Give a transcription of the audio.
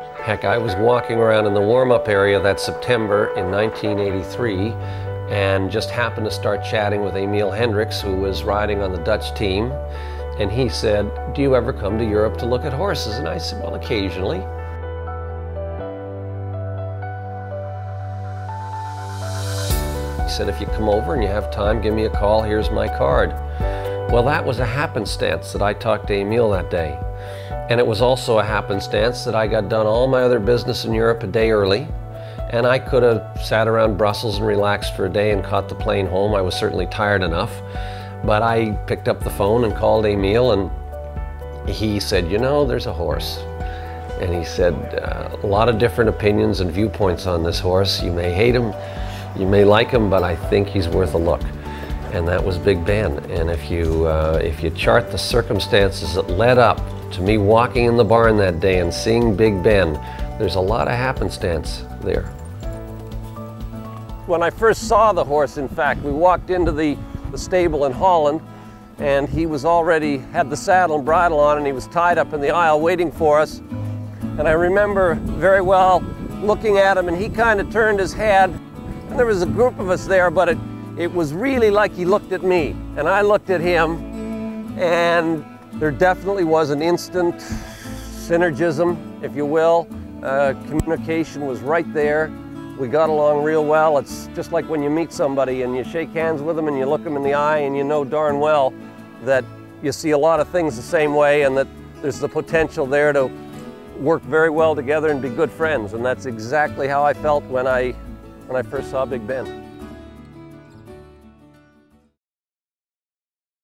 Heck, I was walking around in the warm-up area that September in 1983 and just happened to start chatting with Emile Hendrix, who was riding on the Dutch team. And he said, do you ever come to Europe to look at horses? And I said, well, occasionally. He said, if you come over and you have time, give me a call, here's my card. Well, that was a happenstance that I talked to Emile that day. And it was also a happenstance that I got done all my other business in Europe a day early. And I could have sat around Brussels and relaxed for a day and caught the plane home. I was certainly tired enough. But I picked up the phone and called Emile and he said, you know, there's a horse. And he said, uh, a lot of different opinions and viewpoints on this horse. You may hate him, you may like him, but I think he's worth a look and that was Big Ben. And if you, uh, if you chart the circumstances that led up to me walking in the barn that day and seeing Big Ben, there's a lot of happenstance there. When I first saw the horse, in fact, we walked into the, the stable in Holland and he was already had the saddle and bridle on and he was tied up in the aisle waiting for us. And I remember very well looking at him and he kind of turned his head and there was a group of us there, but it, it was really like he looked at me and I looked at him and there definitely was an instant synergism, if you will. Uh, communication was right there. We got along real well. It's just like when you meet somebody and you shake hands with them and you look them in the eye and you know darn well that you see a lot of things the same way and that there's the potential there to work very well together and be good friends. And that's exactly how I felt when I, when I first saw Big Ben.